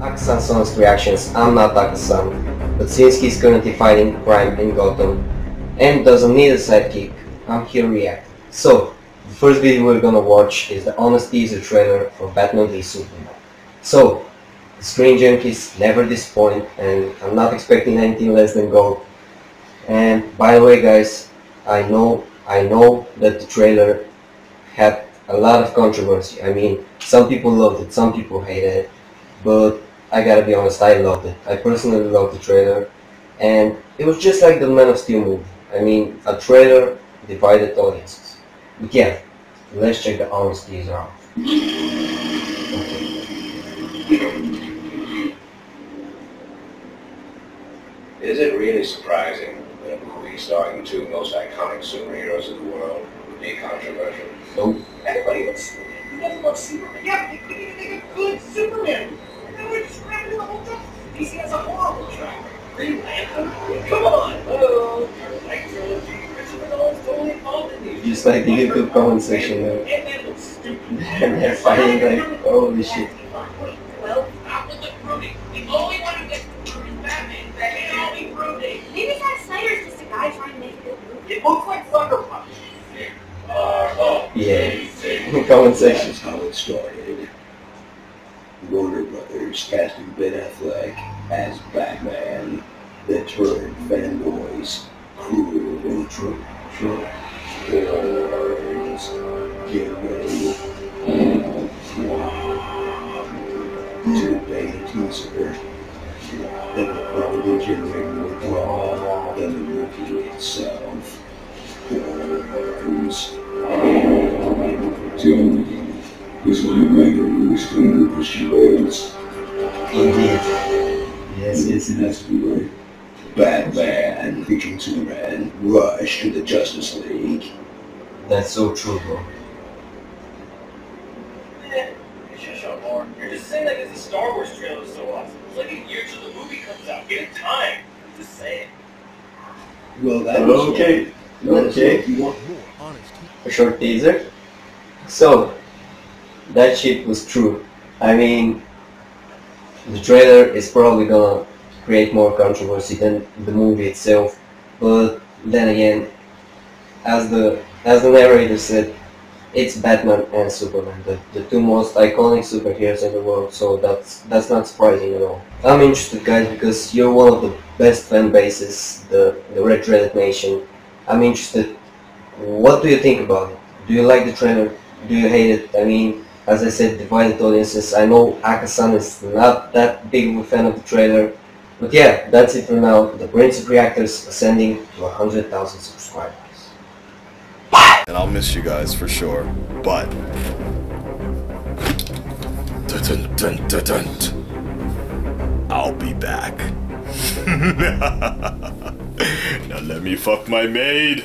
Akasan's honest reactions. I'm not Akasan, but since he's currently fighting crime in Gotham and doesn't need a sidekick, I'm here react. So, the first video we're gonna watch is the honest teaser trailer for Batman v Superman. So, the Screen Junkies never disappoint and I'm not expecting anything less than gold. And by the way guys, I know I know that the trailer had a lot of controversy. I mean, some people loved it, some people hated it, but I gotta be honest, I loved it. I personally loved the trailer, and it was just like the Man of Steel movie. I mean, a trailer divided audiences. But yeah, let's check the honest teaser out. Is it really surprising that a movie starring the two most iconic superheroes in the world would be controversial? Nope. Everybody looks, doesn't love Superman. Yeah, they couldn't even make a good Superman. And then we're scrapping the whole thing. DC has a horrible track. Green Lantern? Come on. Oh, Dark Trilogy. Christopher Nolan's totally involved in these. Just like the YouTube comment section there. Ant-Man looks stupid. And they're fighting like, holy shit. Well, stop with the brooding. The only one who gets to brood is Batman. They can't all be brooding. Maybe Zack Snyder's just a guy trying to make a good movie. It looks like Thunder Punch. Oh, oh. Yeah, in the comment section. That's how it started. Warner Brothers casting Ben Affleck as Batman that turned fanboys cruel and true. Boys, get ready. To beta teaser that will probably generate more draw than the movie itself. Boys. Tell me, this will make a really stronger Christian Bale's. Indeed. Yes, yes, And it that's is. the way. Batman featuring Superman rush to the Justice League. That's so true, bro. Eh, Shush up, Mark. You're just saying that because the Star Wars trailer is so awesome. It's like a year till the movie comes out. Give it time. Just say it. Well, that Okay. Okay. You want more? A short teaser. So, that shit was true. I mean, the trailer is probably gonna create more controversy than the movie itself. But then again, as the as the narrator said, it's Batman and Superman, the, the two most iconic superheroes in the world. So that's that's not surprising at all. I'm interested, guys, because you're one of the best fan bases, the the Red Dreaded Nation. I'm interested. What do you think about it? Do you like the trailer? Do you hate it? I mean, as I said, divided audiences. I know Akasan is not that big of a fan of the trailer. But yeah, that's it for now. The Prince of Reactors ascending to 100,000 subscribers. Bye! and I'll miss you guys for sure. But dun, dun, dun. I'll be back. now let me fuck my maid.